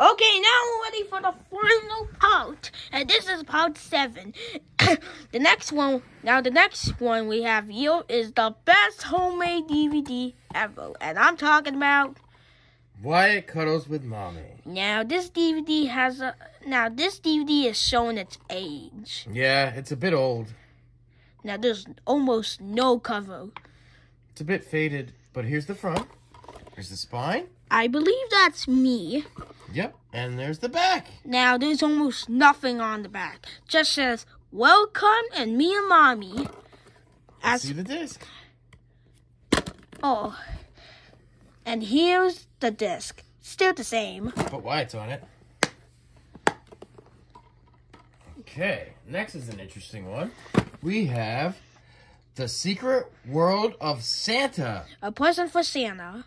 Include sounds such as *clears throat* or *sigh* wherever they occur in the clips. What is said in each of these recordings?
Okay, now we're ready for the final part, and this is part seven. *coughs* the next one, now the next one we have here is the best homemade DVD ever, and I'm talking about. Wyatt cuddles with mommy. Now this DVD has a. Now this DVD is showing its age. Yeah, it's a bit old. Now there's almost no cover. It's a bit faded, but here's the front. Here's the spine. I believe that's me. Yep, and there's the back. Now there's almost nothing on the back. Just says welcome and me and mommy. As See the disc. oh, and here's the disc. Still the same. But Wyatt's on it. Okay, next is an interesting one. We have The Secret World of Santa. A present for Santa.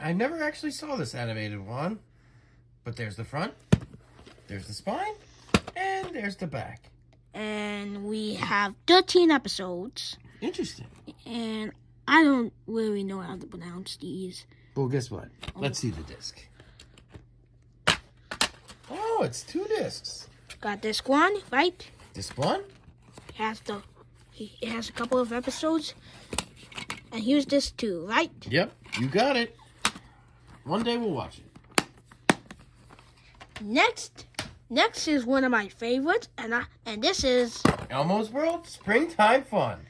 I never actually saw this animated one. But there's the front, there's the spine, and there's the back. And we have 13 episodes. Interesting. And I don't really know how to pronounce these. Well, guess what? Oh. Let's see the disc. Oh, it's two discs. Got this one, right? Disc one? It has the it has a couple of episodes. And here's this too, right? Yep, you got it. One day we'll watch it. Next next is one of my favorites and I and this is Elmo's World Springtime Fun.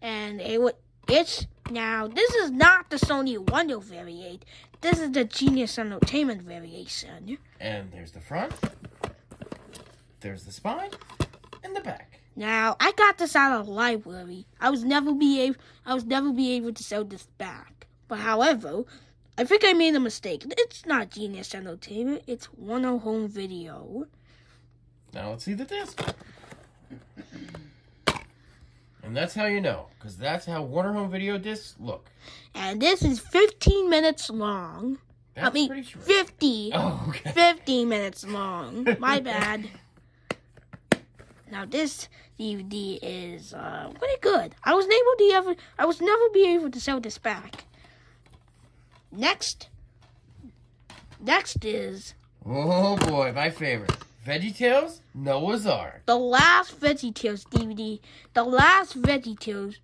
and it would it's now this is not the Sony Wonder variant. This is the Genius Entertainment variation. And there's the front, there's the spine, and the back. Now I got this out of the library. I was never be able I was never be able to sell this back. But however, I think I made a mistake. It's not Genius Entertainment. It's Warner Home Video. Now let's see the disc. And that's how you know, because that's how Warner Home Video discs look. And this is 15 minutes long. That's I mean, pretty short. 50. *laughs* Oh, okay. 15 minutes long. *laughs* My bad. Now this DVD is uh, pretty good. I was able to ever, I was never be able to sell this back. Next, next is Oh boy, my favorite. Veggie Tales, Noah's Ark. the last VeggieTales DVD. The last VeggieTales.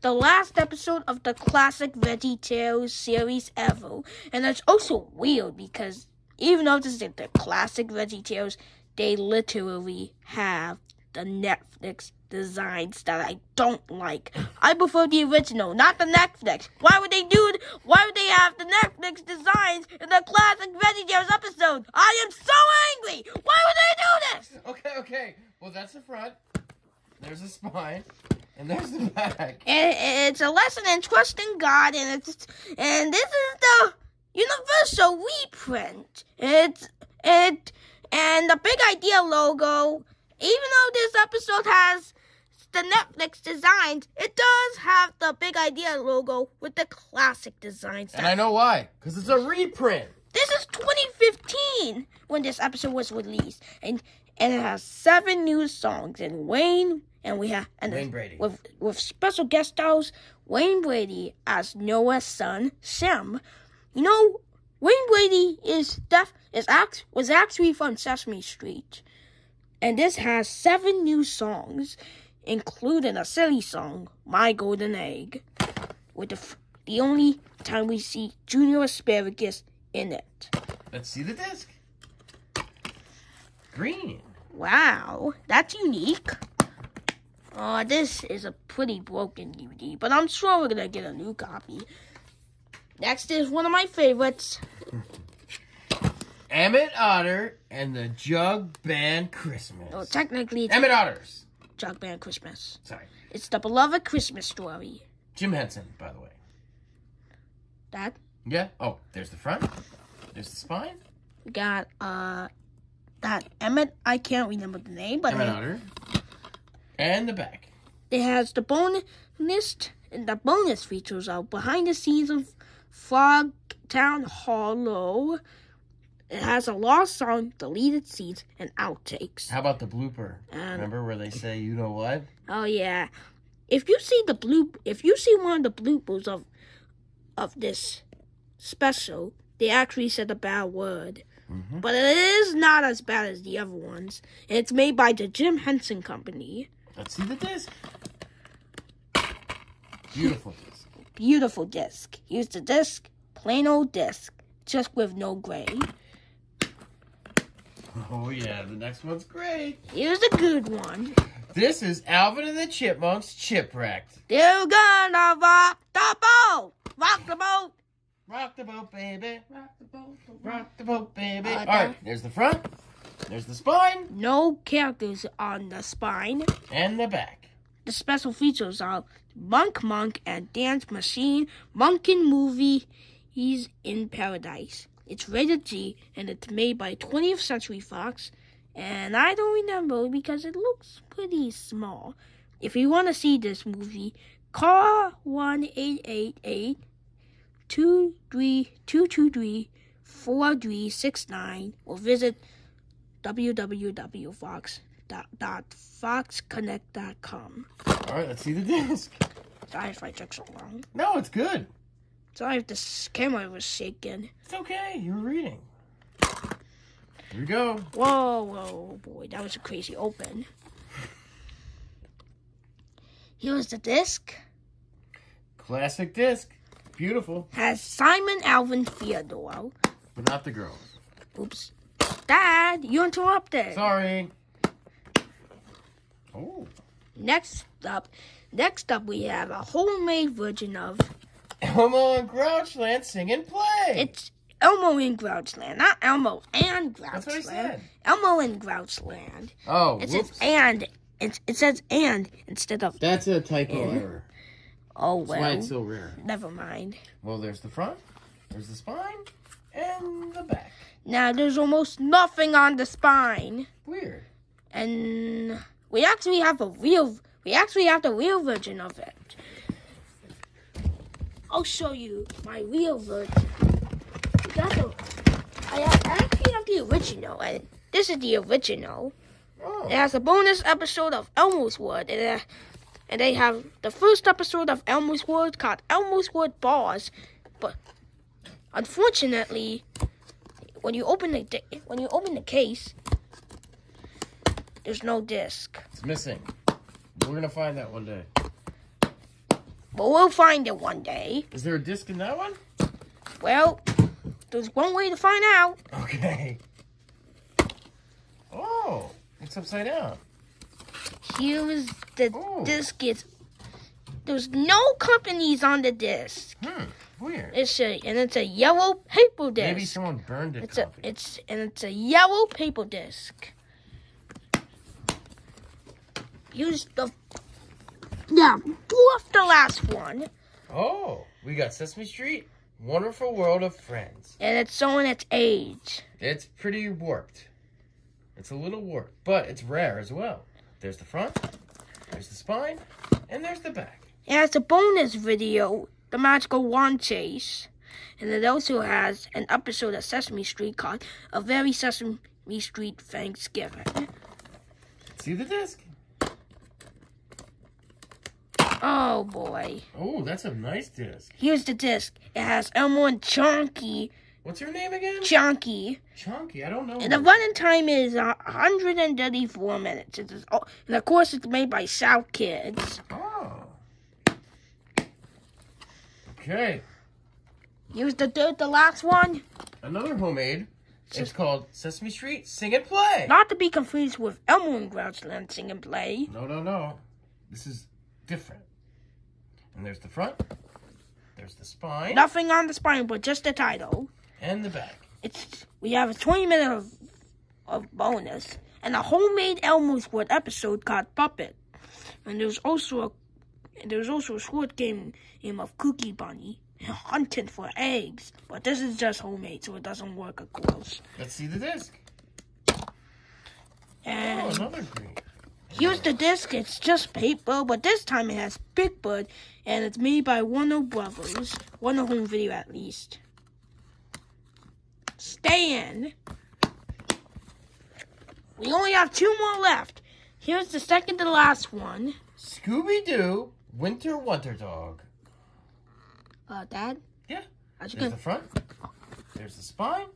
The last episode of the classic VeggieTales series ever. And it's also weird because even though this is the classic VeggieTales, they literally have the Netflix designs that I don't like. I prefer the original, not the Netflix. Why would they do it? Why would they have the Netflix designs in the classic VeggieTales episode? I am so angry! Why would they do this? *laughs* Okay, okay. Well, that's the front. There's the spine. And there's the back. And it's a lesson in trusting God, and it's and this is the Universal reprint. It's it and the Big Idea logo. Even though this episode has the Netflix designs, it does have the Big Idea logo with the classic designs. And I know why. Because it's a reprint. This is 2015 when this episode was released, and and it has seven new songs. And Wayne and we have and Wayne Brady. with with special guest stars Wayne Brady as Noah's son Sam. You know, Wayne Brady is def is act was actually from Sesame Street, and this has seven new songs, including a silly song, "My Golden Egg," with the the only time we see Junior Asparagus in it. Let's see the disc. Green. Wow, that's unique. Oh, this is a pretty broken DVD, but I'm sure we're gonna get a new copy. Next is one of my favorites. *laughs* Emmett Otter and the Jug Band Christmas. Oh, technically, it's Emmett Otters. Jug Band Christmas. Sorry. It's the beloved Christmas story. Jim Henson, by the way. That Yeah. Oh, there's the front. There's the spine. we got uh that Emmett. I can't remember the name, but Emmett Otter. And the back. it has the bonus list and the bonus features are behind the scenes of Frogtown Hollow. It has a lost song, deleted scenes, and outtakes. How about the blooper? Um, Remember where they say, you know what? Oh yeah. If you see the blue if you see one of the bloopers of of this special, they actually said a bad word. Mhm. but it is not as bad as the other ones. It's made by the Jim Henson Company. Let's see the disc. Beautiful disc. Beautiful disc. Here's the disc, plain old disc, just with no gray. *laughs* Oh yeah, the next one's great. Here's a good one. This is Alvin and the Chipmunks Chipwrecked. They're gonna rock the boat, rock the boat. Rock the boat, baby. Rock the boat, baby. Uh, All right, there's the front. There's the spine No characters on the spine. and the back. The special features are Monk Monk and Dance Machine Monkin Movie He's in Paradise. It's rated G and it's made by 20th Century Fox. And I don't remember because it looks pretty small. If you want to see this movie, call 1 888 23223 4369 or visit www.fox.foxconnect.com. All right, let's see the disc. Sorry if I took so long. No, it's good. Sorry if this camera was shaking. It's okay. You were reading. Here we go. Whoa, whoa, boy, that was a crazy open. Here's the disc. Classic disc. Beautiful, Has Simon Alvin Theodore. but not the girls. Oops. Dad, you interrupted. Sorry. Oh, Next up, next up we have a homemade version of Elmo and Grouchland sing and play. it's Elmo in Grouchland, not Elmo and Grouchland. That's what I said. Elmo in Grouchland. Oh, It whoops. says and. It, it says and instead of That's a typo Yeah. error. oh That's why it's so rare. Never mind. Well, there's the front, there's the spine, and the back. Now there's almost nothing on the spine, Weird. and we actually have a real. We actually have the real version of it. I'll show you my real version. We got the. I have- actually have the original, and this is the original. Oh, It has a bonus episode of Elmo's World, and, uh, and they have the first episode of Elmo's World called Elmo's World Bars. But unfortunately, when you open the when you open the case, there's no disc. it's missing. We're gonna find that one day. But we'll find it one day. Is there a disc in that one? Well, there's one way to find out. Okay. Oh, it's upside down. Here is the Oh. disc. Is there's no companies on the disc. Hmm. Weird. It's a and it's a yellow paper disc. Maybe someone burned it. It's a it's and it's a yellow paper disc. Use the yeah, fourth the last one, Oh, we got Sesame Street, Wonderful World of Friends. and it's showing its age. It's pretty warped. It's a little warped, but it's rare as well. There's the front, there's the spine, and there's the back. It has a bonus video, the magical wand chase, and it also has an episode of Sesame Street called "A Very Sesame Street Thanksgiving." See the disc? Oh boy! Oh, that's a nice disc. Here's the disc. It has Elmo and Chunky. What's your name again? Chunky. Chunky. I don't know. And the running time is uh, 134 minutes. It is, oh, and of course, it's made by South Kids. Oh. Okay, Here's the third, the last one. another homemade. It's called Sesame Street Sing and Play. Not to be confused with Elmo and Grouchland Sing and Play. No, no, no. This is different. And there's the front, there's the spine, Nothing on the spine, but just the title. and the back. It's we have a 20 minute of, of bonus and a homemade Elmo's World episode called Puppet. And there's also a there's also a short game game of Cookie Bunny hunting for eggs. But this is just homemade, so it doesn't work, of course. Let's see the disc. Oh, another green. Here's the disc. It's just paper, but this time it has Big Bird, and it's made by Warner Brothers. Warner Home Video, at least. Stan. We only have two more left. Here's the second to last one. Scooby Doo Winter Wonder Dog. Uh, Dad. Yeah. There's the front, there's the spine,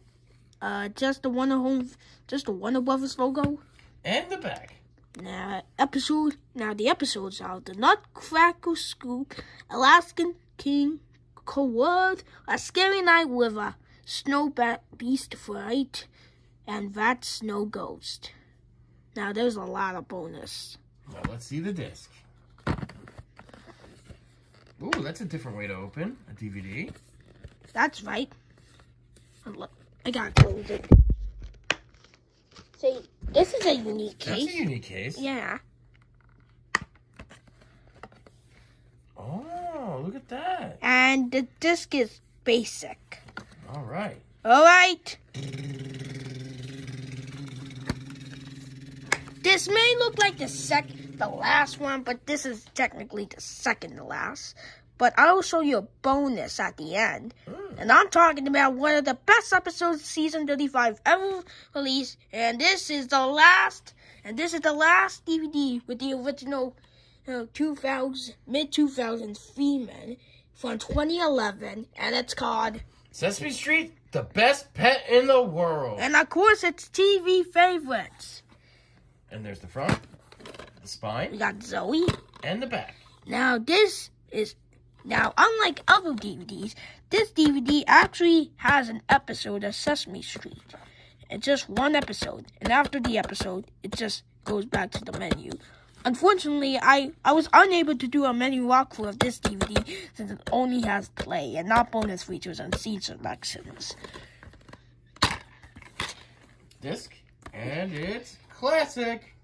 Uh, just the Wonder Home, just the Wonder Brothers logo. And the back. Now, episode. Now the episodes are the Nutcracker Scoop, Alaskan King, Coward, A Scary Night with a Snow Bat Beast Fright, and That Snow Ghost. Now there's a lot of bonus. Now let's see the disc. Ooh, that's a different way to open a DVD. That's right. Look, I gotta close it. See, this is a unique case. That's a unique case. Yeah. Oh, look at that. And the disc is basic. All right. All right. This may look like the sec, the last one, but this is technically the second to last. But I'll show you a bonus at the end. Mm. And I'm talking about one of the best episodes of season 35 ever released. And this is the last, and this is the last DVD with the original uh, 2000, mid 2000s Freeman from 2011. And it's called Sesame Street, the best pet in the world. And of course, it's TV favorites. And there's the front, the spine. We got Zoe. and the back. Now, this is. Now, unlike other DVDs, this DVD actually has an episode of Sesame Street. It's just one episode. And after the episode, it just goes back to the menu. Unfortunately, I, I was unable to do a menu walkthrough of this DVD since it only has play and not bonus features and scene selections. Disc, and it's classic.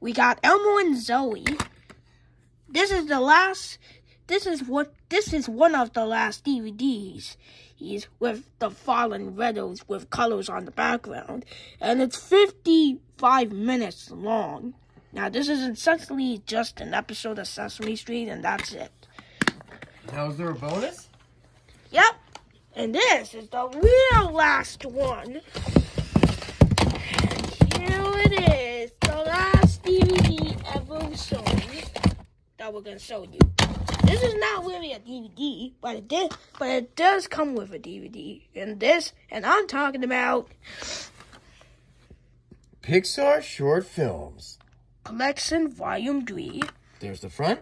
we got Elmo and Zoe. This is the last. This is what. This is one of the last DVDs. He's with the fallen riddles with colors on the background, and it's 55 minutes long. Now, this is essentially just an episode of Sesame Street, and that's it. Now, is there a bonus? Yep. And this is the real last one. And here it is, the last DVD ever sold that we're gonna show you. This is not really a DVD, but it did, but it does come with a DVD. And this, and I'm talking about Pixar short films. Collection Volume Three. There's the front,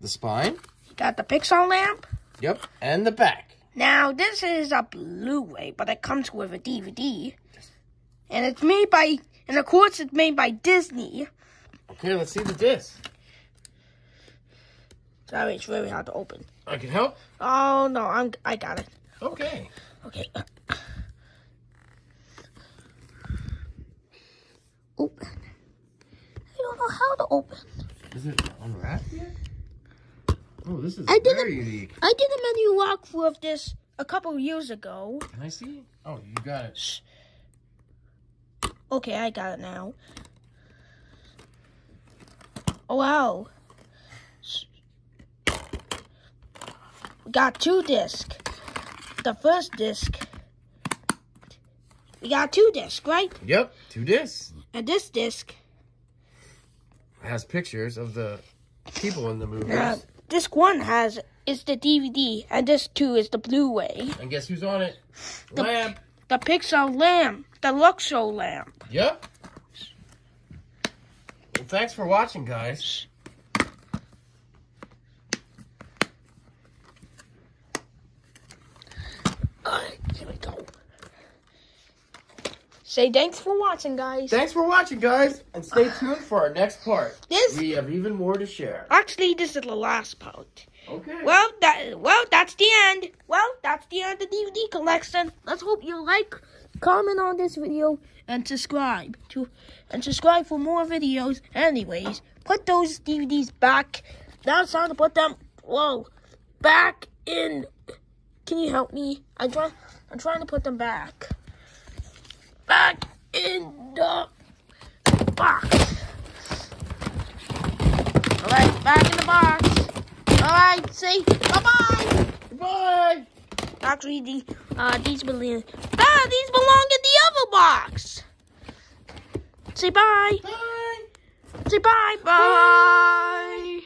the spine, Got the Pixar lamp. yep, and the back. Now, this is a Blu-ray, but it comes with a DVD. And it's made by, and of course it's made by Disney. Okay, let's see the disc. Sorry, it's very hard to open. I can help. Oh, no, I'm, I got it. Okay. Okay. *clears throat* Open. I don't know how to open. Is it unwrapped yet? Oh, this is I did very unique. I did a menu walkthrough of this a couple years ago. Can I see? Oh, you got it. Okay, I got it now. Oh, wow. Got two discs. The first disc. We got two discs, right? Yep, two discs. And this disc, has pictures of the people in the movies. uh, disc one has is the DVD, and disc two is the Blu-ray. And guess who's on it? The- Lamp. The Pixar lamp, the Luxo lamp. Yep. Well, thanks for watching, guys. Alright, here we go. Say thanks for watching, guys. Thanks for watching, guys, and stay tuned for our next part. This We have even more to share. actually this is the last part. Okay. Well, that well, that's the end. Well, that's the end of the DVD collection. Let's hope you like, comment on this video, and subscribe to, and subscribe for more videos. Anyways, put those DVDs back. Now it's time to put them. Whoa, back in. Can you help me? I try. I'm trying to put them back. Back in the box. All right, back in the box. All right, say bye bye. Actually, the uh, these belong. Ah, these belong in the other box. Say bye. Bye. Say bye. Bye.